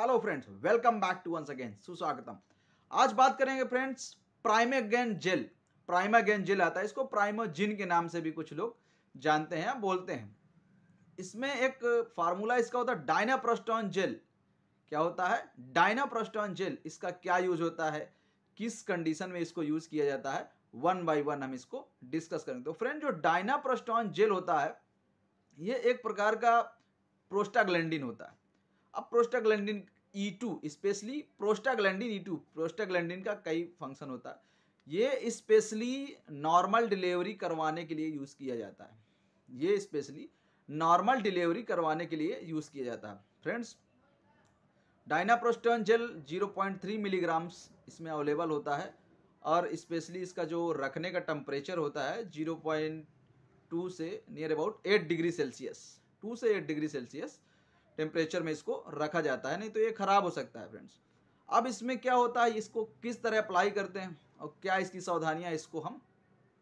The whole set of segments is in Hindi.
Hello friends welcome back to once again सुस्वागतम आज बात करेंगे फ्रेंड्स प्राइमेगेन जेल प्राइमागेन जेल आता है। इसको प्राइमोजिन के नाम से भी कुछ लोग जानते हैं बोलते हैं। इसमें एक फार्मूला इसका होता है डायनाप्रोस्टॉन जेल क्या होता है? डायनाप्रोस्टॉन जेल इसका क्या यूज़ होता है? किस कंडीशन में इसको यूज़ किया जाता है? वन बाई वन हम इसको डिस्कस करेंगे। तो फ्रेंड जो डायनाप्रोस्टॉन जेल होता है, ये एक प्रकार का प्रोस्टाग्लैंडिन होता है। अब prostaglandin E two specially prostaglandin E two prostaglandin का कई फ़ंक्शन होता है। ये स्पेशली नॉर्मल डिलीवरी करवाने के लिए यूज़ किया जाता है। ये स्पेशली नॉर्मल डिलीवरी करवाने के लिए यूज़ किया जाता है। फ्रेंड्स डायनाप्रोस्टन जेल 0.3 मिलीग्राम्स इसमें अवेलेबल होता है और स्पेशली इसका जो रखने का टेम्परेचर होता है 0.2 से नियर अबाउट 8 डिग्री सेल्सियस 2 से 8 डिग्री सेल्सियस टेम्परेचर में इसको रखा जाता है, नहीं तो ये ख़राब हो सकता है फ्रेंड्स अब इसमें क्या होता है, इसको किस तरह अप्लाई करते हैं और क्या इसकी सावधानियाँ, इसको हम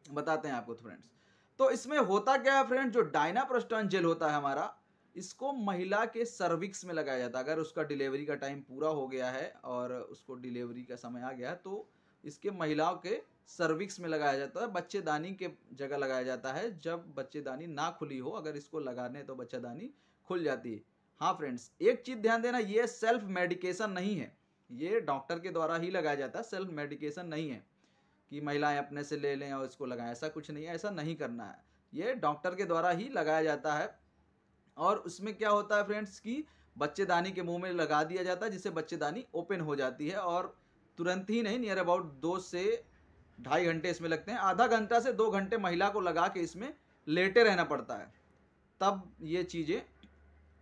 बताते हैं आपको फ्रेंड्स तो इसमें होता क्या है फ्रेंड्स जो डायनाप्रोस्टॉन जेल होता है हमारा, इसको महिला के सर्विक्स में लगाया जाता है। अगर उसका डिलीवरी का टाइम पूरा हो गया है और उसको डिलीवरी का समय आ गया है तो इसके महिलाओं के सर्विक्स में लगाया जाता है। बच्चेदानी के जगह लगाया जाता है, जब बच्चेदानी ना खुली हो, अगर इसको लगाने तो बच्चेदानी खुल जाती है। हाँ फ्रेंड्स एक चीज़ ध्यान देना, ये सेल्फ मेडिकेशन नहीं है। ये डॉक्टर के द्वारा ही लगाया जाता है सेल्फ मेडिकेशन नहीं है कि महिलाएँ अपने से ले लें और इसको लगाएँ, ऐसा कुछ नहीं है, ऐसा नहीं करना है। ये डॉक्टर के द्वारा ही लगाया जाता है और उसमें क्या होता है फ्रेंड्स कि बच्चेदानी के मुँह में लगा दिया जाता है, जिससे बच्चेदानी ओपन हो जाती है और तुरंत ही नहीं नियर अबाउट दो से ढाई घंटे इसमें लगते हैं। आधा घंटा से दो घंटे महिला को लगा के इसमें लेटे रहना पड़ता है। तब ये चीज़ें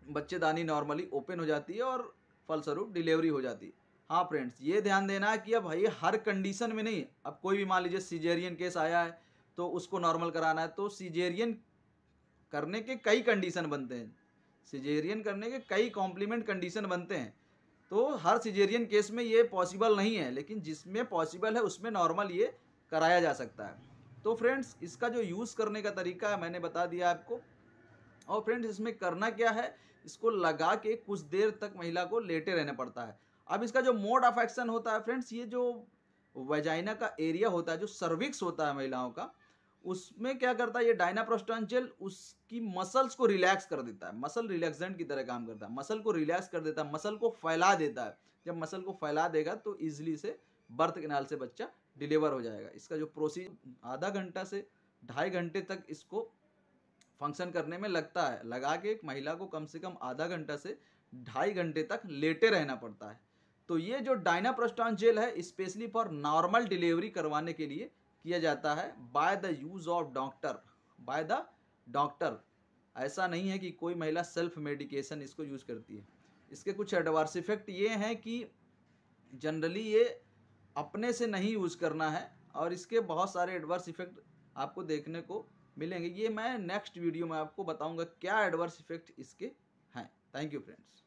बच्चेदानी नॉर्मली ओपन हो जाती है और फलस्वरूप डिलीवरी हो जाती है। हाँ फ्रेंड्स ये ध्यान देना है कि अब भाई हर कंडीशन में नहीं, अब कोई भी मान लीजिए सीजेरियन केस आया है तो उसको नॉर्मल कराना है तो सीजेरियन करने के कई कंडीशन बनते हैं। सीजेरियन करने के कई कॉम्प्लीमेंट कंडीशन बनते हैं। तो हर सीजेरियन केस में ये पॉसिबल नहीं है, लेकिन जिसमें पॉसिबल है, उसमें नॉर्मल ये कराया जा सकता है। तो फ्रेंड्स इसका जो यूज़ करने का तरीका है, मैंने बता दिया आपको। और फ्रेंड्स, इसमें करना क्या है? इसको लगा के कुछ देर तक महिला को लेटे रहना पड़ता है। अब इसका जो मोड ऑफ़ एक्शन होता है फ्रेंड्स, ये जो वेजाइना का एरिया होता है, जो सर्विक्स होता है महिलाओं का, उसमें क्या करता है, ये डायनाप्रोस्टॉन जेल उसकी मसल्स को रिलैक्स कर देता है। मसल रिलैक्सेंट की तरह काम करता है। मसल को रिलैक्स कर देता है, मसल को फैला देता है। जब मसल को फैला देगा तो ईजिली से बर्थ केनाल से बच्चा डिलीवर हो जाएगा। इसका जो प्रोसीजर आधा घंटा से ढाई घंटे तक इसको फ़ंक्शन करने में लगता है। लगा के एक महिला को कम से कम आधा घंटा से ढाई घंटे तक लेटे रहना पड़ता है। तो ये जो डायनाप्रोस्टॉन जेल है, स्पेशली फॉर नॉर्मल डिलीवरी करवाने के लिए किया जाता है by the use of doctor by the doctor ऐसा नहीं है कि कोई महिला सेल्फ मेडिकेशन इसको यूज़ करती है। इसके कुछ एडवर्स इफ़ेक्ट ये हैं कि जनरली ये अपने से नहीं यूज़ करना है और इसके बहुत सारे एडवर्स इफ़ेक्ट आपको देखने को मिलेंगे। ये मैं नेक्स्ट वीडियो में आपको बताऊँगा क्या एडवर्स इफ़ेक्ट इसके हैं। Thank you friends